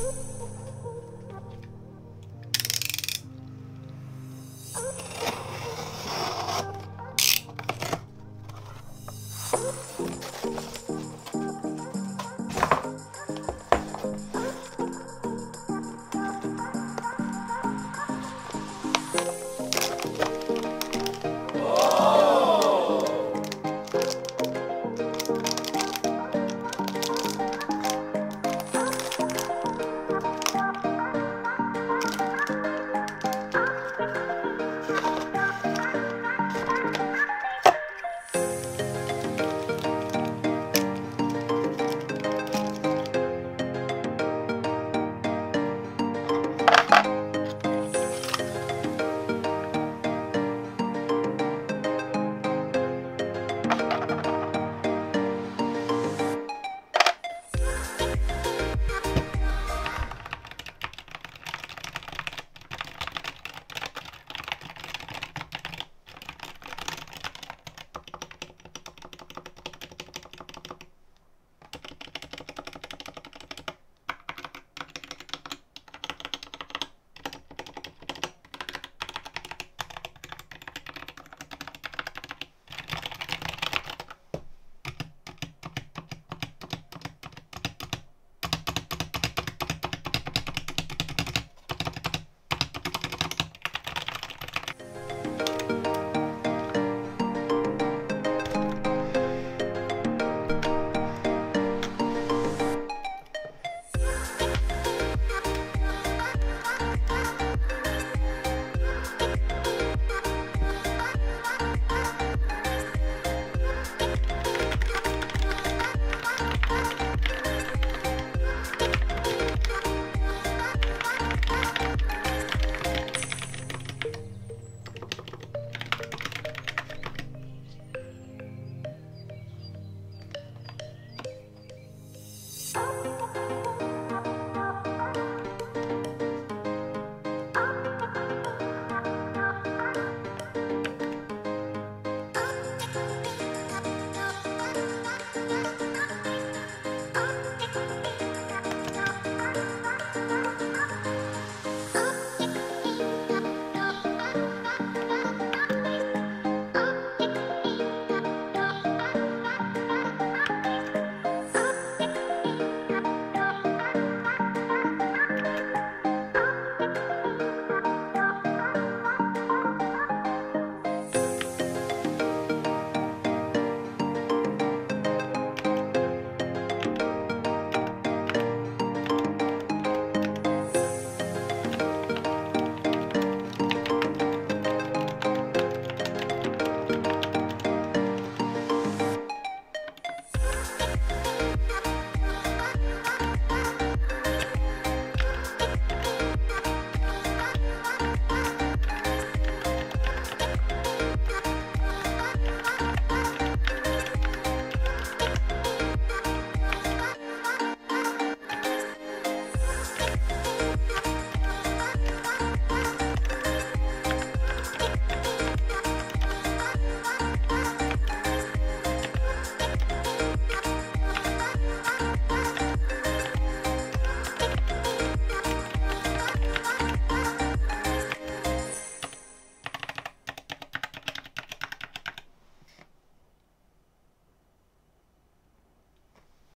Oh.